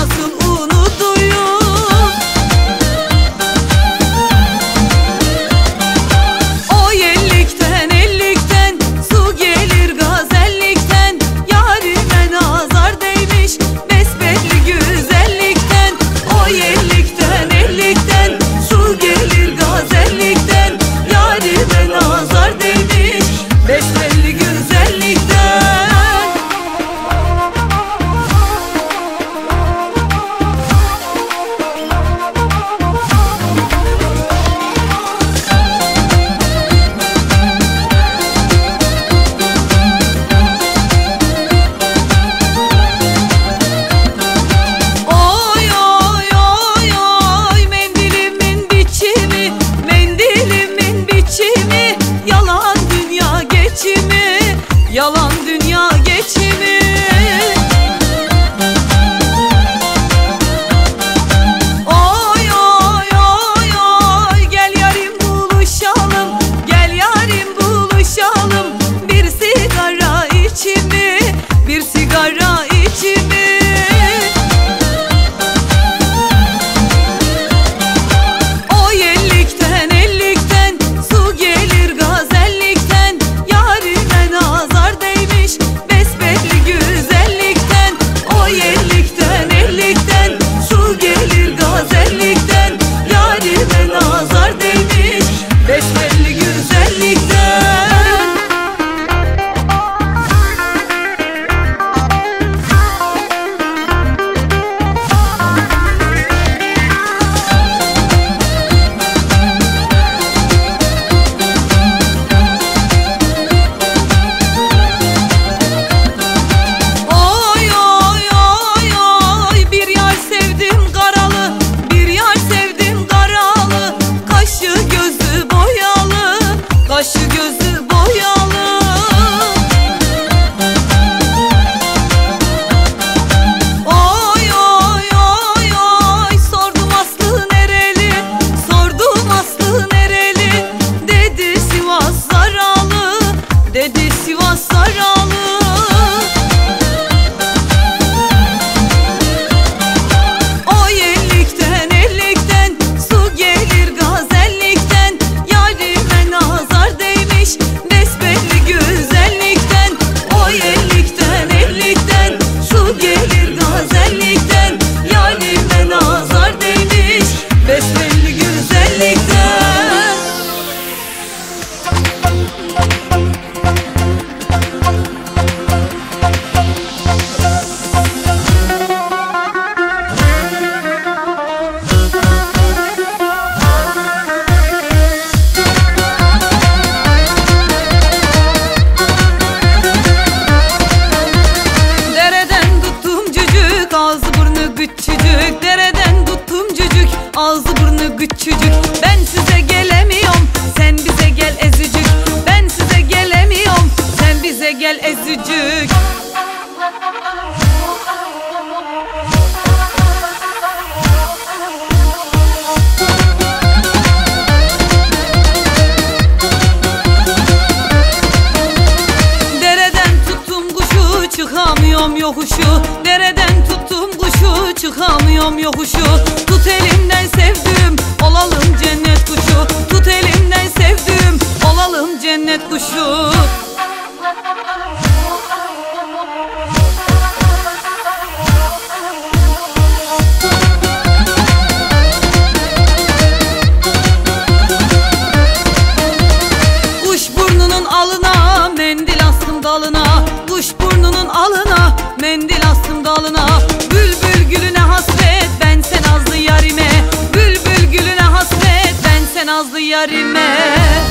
else Yalan dünya geçimi. Oy oy oy oy Gel yarim buluşalım. Gel yarim buluşalım. Bir sigara içimi Bir sigara içimi saralı Aşamam yokuşu. Tut elimden sevdim. Olalım cennet kuşu. Tut elimden sevdim. Olalım cennet kuşu. nazlı yarime.